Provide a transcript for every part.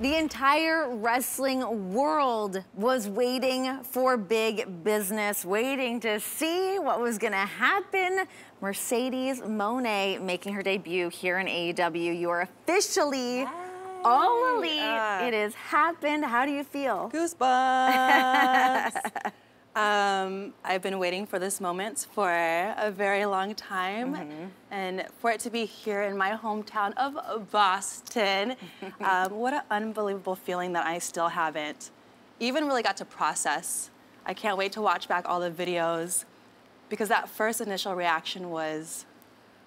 The entire wrestling world was waiting for big business, waiting to see what was going to happen. Mercedes Moné making her debut here in AEW. You are officially all elite. Uh, it has happened. How do you feel? Goosebumps. Um, I've been waiting for this moment for a very long time, mm -hmm. and for it to be here in my hometown of Boston, um, what an unbelievable feeling that I still haven't even really got to process. I can't wait to watch back all the videos because that first initial reaction was.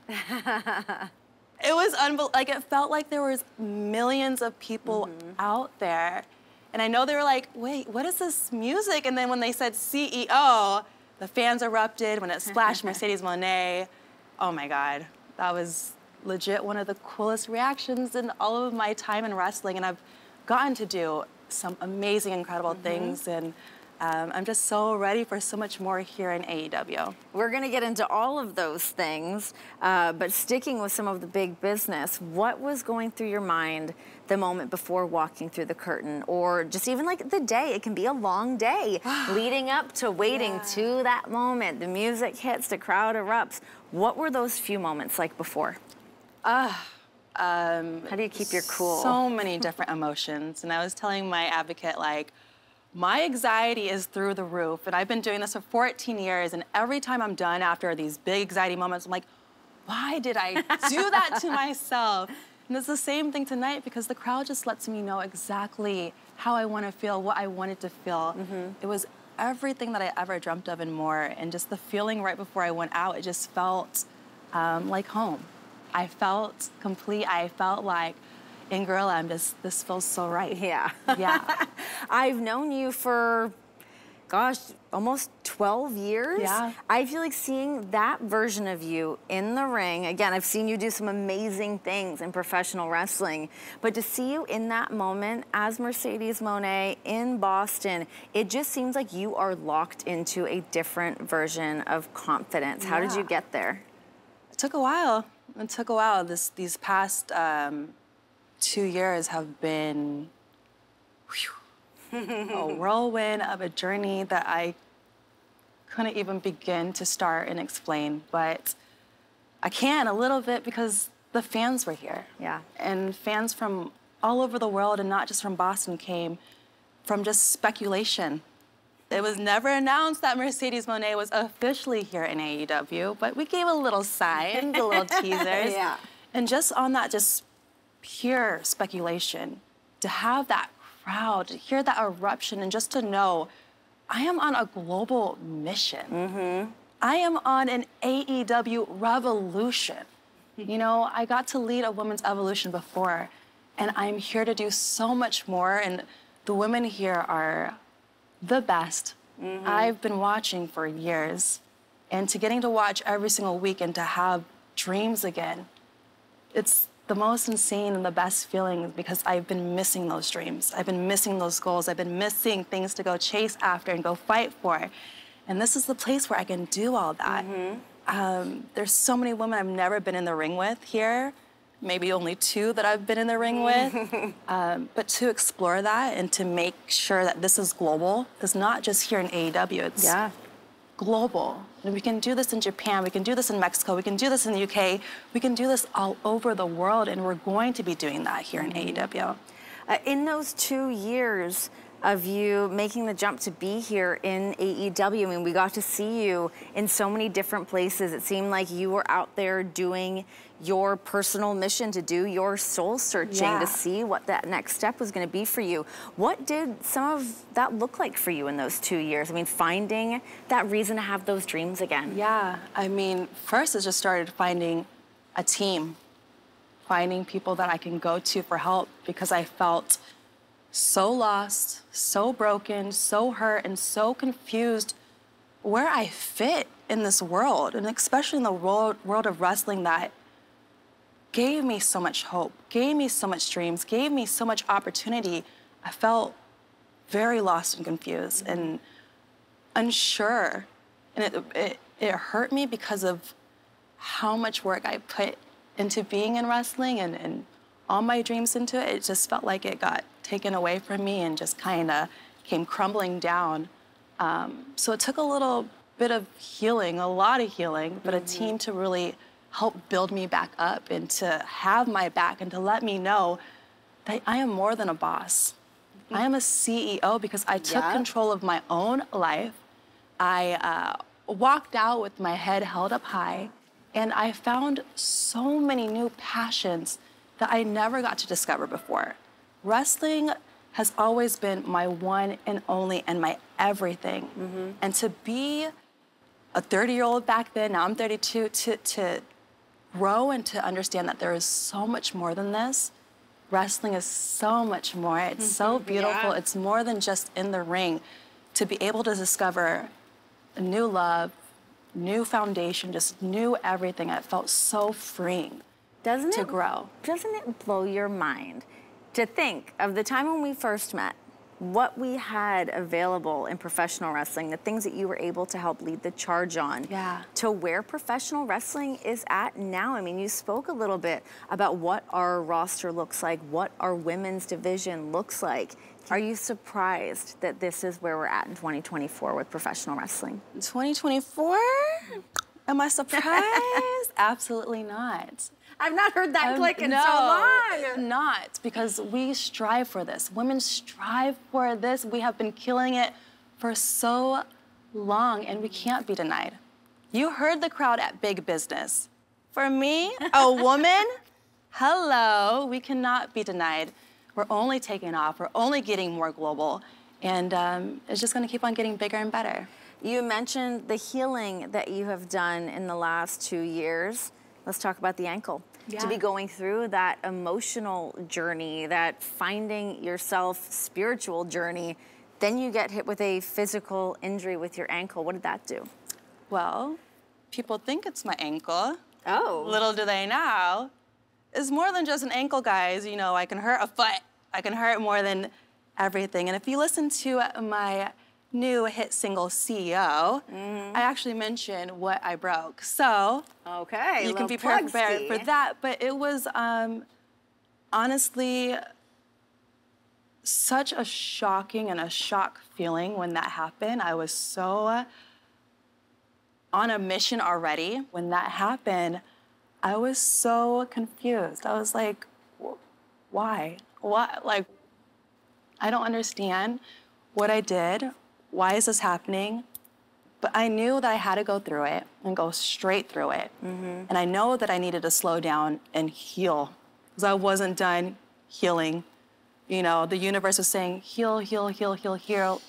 it was unbelievable. Like it felt like there was millions of people mm -hmm. out there and I know they were like, wait, what is this music? And then when they said CEO, the fans erupted. When it splashed Mercedes Moné. oh my God, that was legit one of the coolest reactions in all of my time in wrestling. And I've gotten to do some amazing, incredible mm -hmm. things. And um, I'm just so ready for so much more here in AEW. We're going to get into all of those things, uh, but sticking with some of the big business, what was going through your mind the moment before walking through the curtain, or just even like the day? It can be a long day leading up to waiting yeah. to that moment. The music hits, the crowd erupts. What were those few moments like before? Uh, um, How do you keep your cool? So many different emotions. And I was telling my advocate, like, my anxiety is through the roof, and I've been doing this for 14 years, and every time I'm done after these big anxiety moments, I'm like, why did I do that to myself? And it's the same thing tonight because the crowd just lets me know exactly how I want to feel, what I wanted to feel. Mm -hmm. It was everything that I ever dreamt of and more, and just the feeling right before I went out, it just felt um, like home. I felt complete. I felt like in Gorilla, I'm just, this feels so right. Yeah. Yeah. I've known you for, gosh, almost 12 years. Yeah. I feel like seeing that version of you in the ring, again, I've seen you do some amazing things in professional wrestling, but to see you in that moment as Mercedes Moné in Boston, it just seems like you are locked into a different version of confidence. How did you get there? It took a while. It took a while. This, these past um, two years have been whew, a whirlwind of a journey that I couldn't even begin to start and explain. But I can a little bit because the fans were here. Yeah. And fans from all over the world and not just from Boston came from just speculation. It was never announced that Mercedes Moné was officially here in AEW, but we gave a little sign, a little teasers. Yeah. And just on that just pure speculation, to have that crowd, to hear that eruption, and just to know I am on a global mission. Mm-hmm. I am on an AEW revolution. You know, I got to lead a women's evolution before, and I'm here to do so much more. And the women here are the best. Mm-hmm. I've been watching for years, and to getting to watch every single week and to have dreams again, it's the most insane and the best feeling because I've been missing those dreams. I've been missing those goals. I've been missing things to go chase after and go fight for. And this is the place where I can do all that. Mm-hmm. Um, there's so many women I've never been in the ring with here, maybe only two that I've been in the ring with. um, but to explore that and to make sure that this is global, it's not just here in AEW, it's yeah global. And we can do this in Japan, we can do this in Mexico, we can do this in the UK, we can do this all over the world, and we're going to be doing that here in AEW. Uh, in those two years, of you making the jump to be here in AEW. I mean, we got to see you in so many different places. It seemed like you were out there doing your personal mission to do your soul searching yeah. to see what that next step was going to be for you. What did some of that look like for you in those two years? I mean, finding that reason to have those dreams again. Yeah, I mean, first it just started finding a team, finding people that I can go to for help because I felt so lost, so broken, so hurt, and so confused where I fit in this world, and especially in the world, world of wrestling that gave me so much hope, gave me so much dreams, gave me so much opportunity. I felt very lost and confused and unsure. And it, it, it hurt me because of how much work I put into being in wrestling and, and all my dreams into it, it just felt like it got taken away from me and just kind of came crumbling down. Um, so it took a little bit of healing, a lot of healing, but mm-hmm. a team to really help build me back up and to have my back and to let me know that I am more than a boss. Mm-hmm. I am a CEO because I took yeah. control of my own life. I uh, walked out with my head held up high, and I found so many new passions that I never got to discover before. Wrestling has always been my one and only and my everything. Mm-hmm. And to be a 30 year old back then, now I'm 32, to, to grow and to understand that there is so much more than this. Wrestling is so much more. It's mm-hmm. so beautiful. Yeah. It's more than just in the ring. To be able to discover a new love, new foundation, just new everything, it felt so freeing. Doesn't to it, grow. Doesn't it blow your mind to think of the time when we first met, what we had available in professional wrestling, the things that you were able to help lead the charge on, yeah. to where professional wrestling is at now. I mean, you spoke a little bit about what our roster looks like, what our women's division looks like. Are you surprised that this is where we're at in 2024 with professional wrestling? 2024? Am I surprised? Absolutely not. I've not heard that um, click in no, so long. Not because we strive for this. Women strive for this. We have been killing it for so long, and we can't be denied. You heard the crowd at Big Business. For me, a woman, hello, we cannot be denied. We're only taking off. We're only getting more global, and um, it's just going to keep on getting bigger and better. You mentioned the healing that you have done in the last two years. Let's talk about the ankle yeah. to be going through that emotional journey, that finding yourself spiritual journey. Then you get hit with a physical injury with your ankle. What did that do? Well, people think it's my ankle. Oh. Little do they know, it's more than just an ankle, guys. You know, I can hurt a foot. I can hurt more than everything. And if you listen to my new hit single CEO, mm-hmm. I actually mentioned what I broke. So okay, you can be prepared for that. But it was um, honestly such a shocking and a shock feeling when that happened. I was so on a mission already. When that happened, I was so confused. I was like, why? What? Like, I don't understand what I did why is this happening? But I knew that I had to go through it and go straight through it. Mm-hmm. And I know that I needed to slow down and heal because I wasn't done healing. You know, the universe was saying, heal, heal, heal, heal, heal.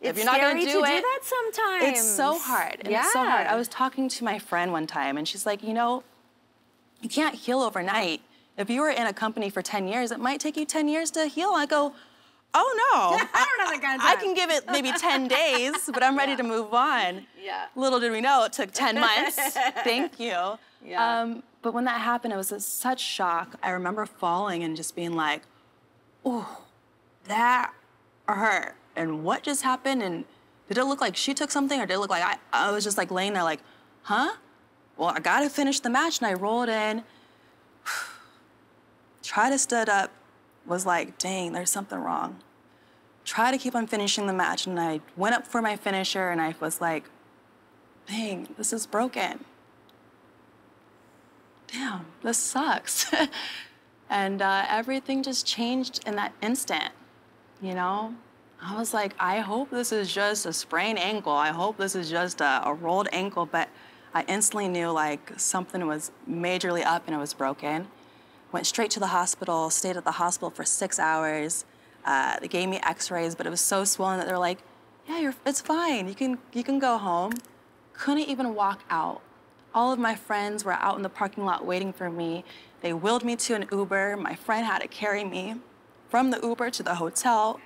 It's if you're not going to do it, do that sometimes. It's so hard. And yeah. It's so hard. I was talking to my friend one time, and she's like, you know, you can't heal overnight. If you were in a company for 10 years, it might take you 10 years to heal. I go, Oh no. I don't have that kind of time. I can give it maybe 10 days, but I'm ready yeah. to move on. Yeah. Little did we know it took 10 months. Thank you. Yeah. Um, but when that happened, it was a, such shock. I remember falling and just being like, oh, that hurt. And what just happened? And did it look like she took something or did it look like I, I was just like laying there like, huh? Well, I gotta finish the match. And I rolled in, try to stood up, was like, dang, there's something wrong. Try to keep on finishing the match. And I went up for my finisher and I was like, dang, this is broken. Damn, this sucks. and uh, everything just changed in that instant, you know? I was like, I hope this is just a sprained ankle. I hope this is just a, a rolled ankle. But I instantly knew like something was majorly up and it was broken. Went straight to the hospital, stayed at the hospital for six hours. Uh, they gave me x-rays, but it was so swollen that they're like, yeah, it's fine. You can, you can go home. Couldn't even walk out. All of my friends were out in the parking lot waiting for me. They wheeled me to an Uber. My friend had to carry me from the Uber to the hotel,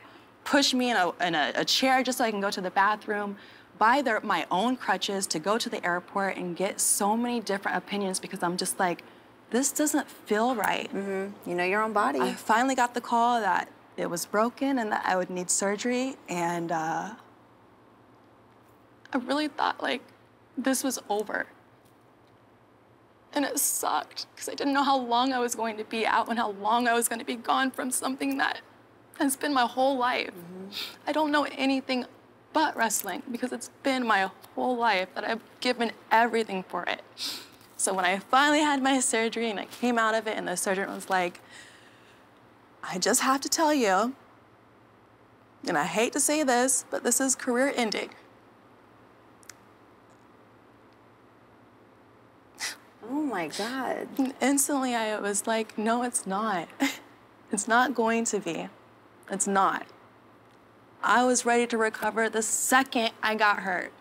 push me in a, in a, a chair just so I can go to the bathroom, buy their, my own crutches to go to the airport and get so many different opinions because I'm just like, this doesn't feel right. Mm-hmm. You know your own body. I finally got the call that it was broken and that I would need surgery, and uh, I really thought like this was over. And it sucked because I didn't know how long I was going to be out and how long I was going to be gone from something that has been my whole life. Mm-hmm. I don't know anything but wrestling because it's been my whole life that I've given everything for it. So when I finally had my surgery and I came out of it, and the surgeon was like, I just have to tell you, and I hate to say this, but this is career ending. Oh my God. And instantly I was like, no, it's not. It's not going to be. It's not. I was ready to recover the second I got hurt.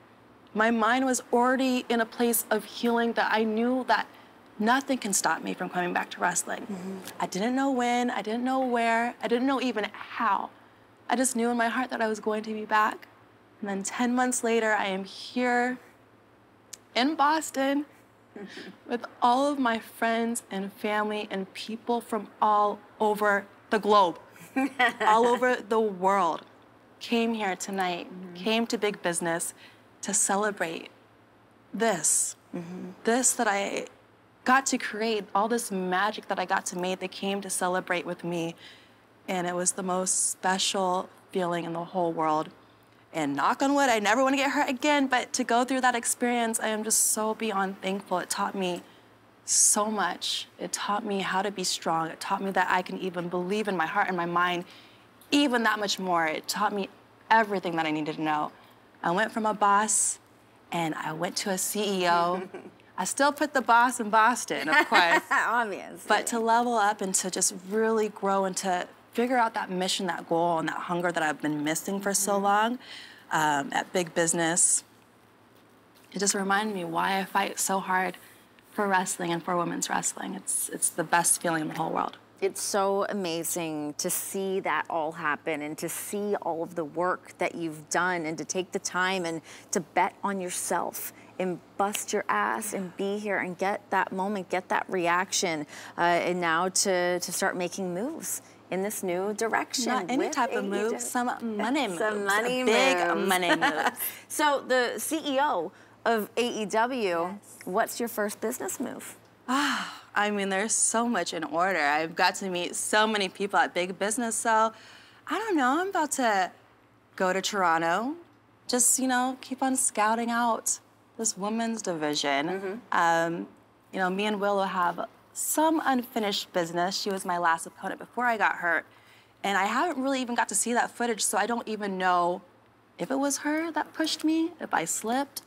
My mind was already in a place of healing that I knew that nothing can stop me from coming back to wrestling. Mm-hmm. I didn't know when, I didn't know where, I didn't know even how. I just knew in my heart that I was going to be back. And then 10 months later, I am here in Boston with all of my friends and family and people from all over the globe, all over the world, came here tonight, mm-hmm. came to big business to celebrate this. Mm-hmm. This that I got to create, all this magic that I got to make, they came to celebrate with me. And it was the most special feeling in the whole world and knock on wood, I never want to get hurt again. But to go through that experience, I am just so beyond thankful. It taught me so much. It taught me how to be strong. It taught me that I can even believe in my heart and my mind even that much more. It taught me everything that I needed to know. I went from a boss and I went to a CEO. I still put the boss in Boston, of course. Obvious. But to level up and to just really grow and to figure out that mission, that goal, and that hunger that I've been missing for so long um, at big business. It just reminded me why I fight so hard for wrestling and for women's wrestling. It's, it's the best feeling in the whole world. It's so amazing to see that all happen and to see all of the work that you've done and to take the time and to bet on yourself and bust your ass and be here and get that moment, get that reaction, uh, and now to, to start making moves in this new direction. Not any type of move, some money moves. Some money big moves. money moves. so the CEO of AEW, yes. what's your first business move? I mean, there's so much in order. I've got to meet so many people at big business, so I don't know. I'm about to go to Toronto, just you know, keep on scouting out this women's division. Mm-hmm. Um, you know, me and Willow have some unfinished business. She was my last opponent before I got hurt. And I haven't really even got to see that footage, so I don't even know if it was her that pushed me, if I slipped,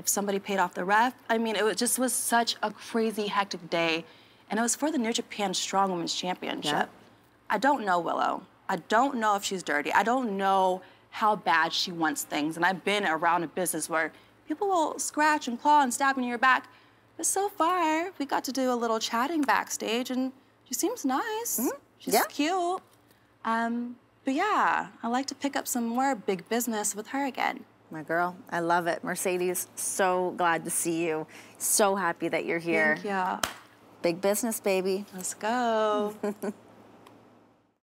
if somebody paid off the ref. I mean, it was just was such a crazy, hectic day. And it was for the New Japan Strong Women's Championship. Yeah. I don't know Willow. I don't know if she's dirty. I don't know how bad she wants things. And I've been around a business where people will scratch and claw and stab in your back but so far, we got to do a little chatting backstage, and she seems nice. Mm-hmm. She's yeah. cute. Um, but yeah, I like to pick up some more big business with her again. My girl, I love it. Mercedes, so glad to see you. So happy that you're here. Thank you. Big business, baby. Let's go.